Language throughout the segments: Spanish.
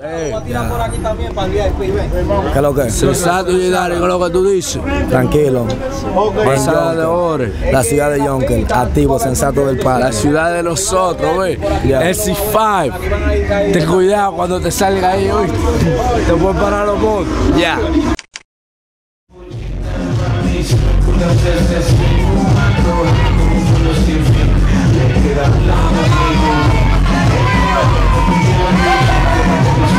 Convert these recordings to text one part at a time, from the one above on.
Ey, Tira por aquí también para el VIP, ven. ¿Qué es lo que es? Sensato y Dari, ¿qué es lo que tú dices? Tranquilo. Pasada de Ore. La ciudad de Yonkel, activo, sensato del La palo. ciudad de nosotros, ve. El C5. Ten cuidado cuando te salga ahí, oíste. Te pueden parar los bots. Ya. Come on.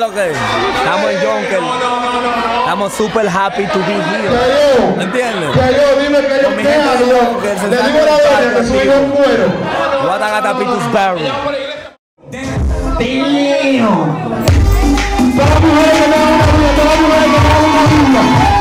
Es lo que es? Estamos en Yonkel. Estamos super happy to be here. ¿Me entiendes? Dime que yo Con mi qué gente de hago. Yonkel, Le digo la del doña palo que soy activo. un cuero. Guatagata que me una vida, que me dan una vida.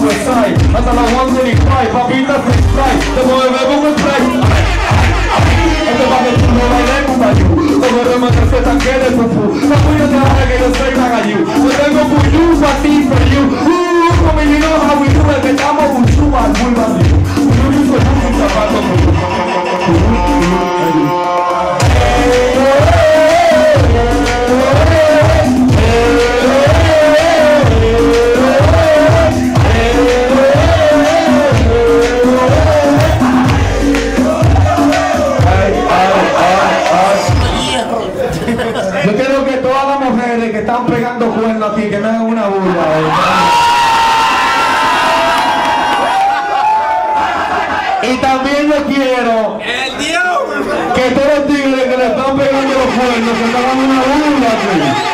on my Hasta la 175, papita free fry Te movemos con fly Este paquete no bailemos pa' you. Te movemos en ese tanque de fufu No voy a dejar que yo soy magayu Yo tengo for pa' ti, for you Uh, que me hagan una burla aquí.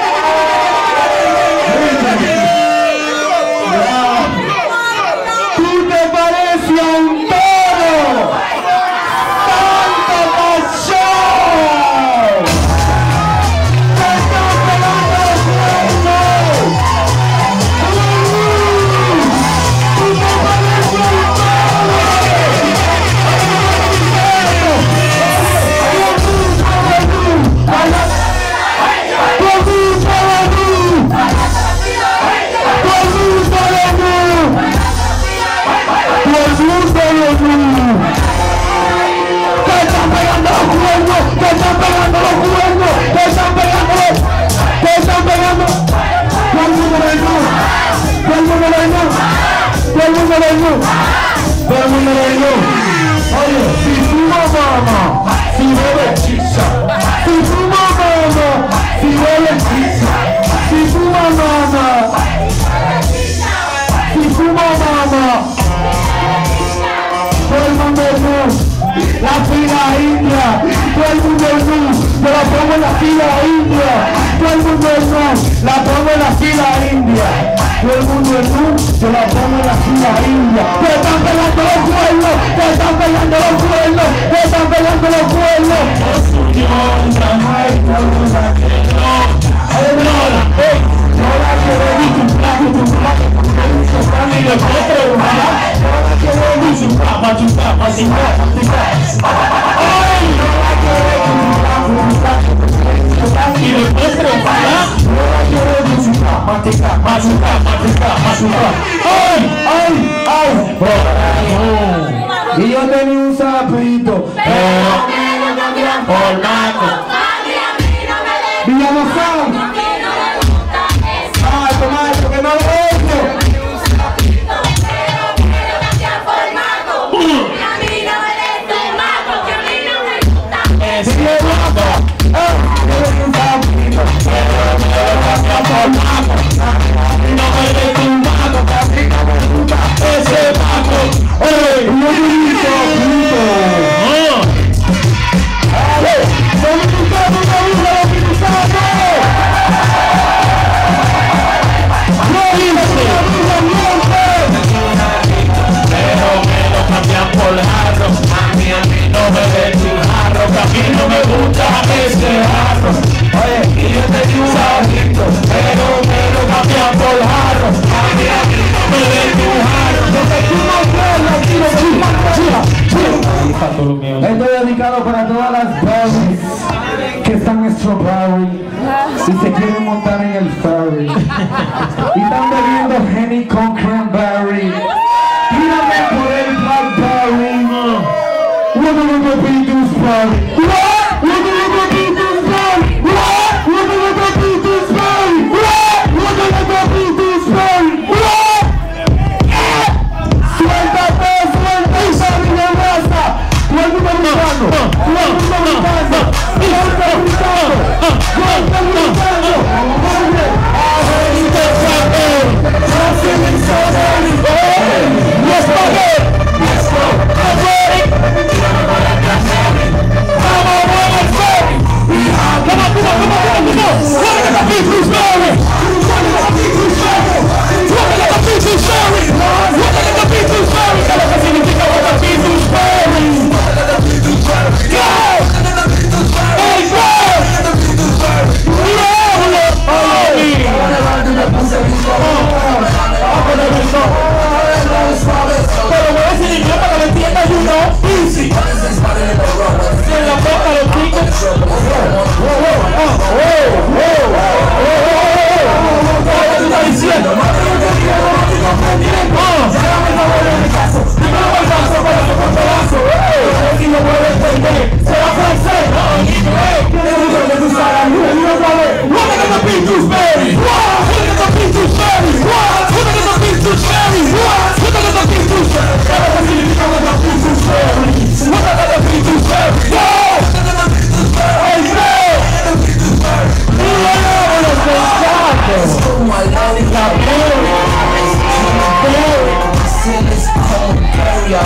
¡Todo el mundo dio! ¡Todo el mundo dio! Oye, si fuma mama, si bebe chicha, si fuma mama, si bebe chicha, si fuma mama, si fuma mama, todo el mundo nu, la fila india, todo el mundo nu, yo la pongo en la fila india, todo el mundo nu, la pongo en la fila india, todo el mundo nu, yo la pongo en la india, te están pegando los cuernos, te están pegando los cuernos, go! Esto es dedicado para todas las babies que están estropadas y se quieren montar en el ferry. Y están bebiendo Henny con cranberry. Tírame por el blackberry. Uno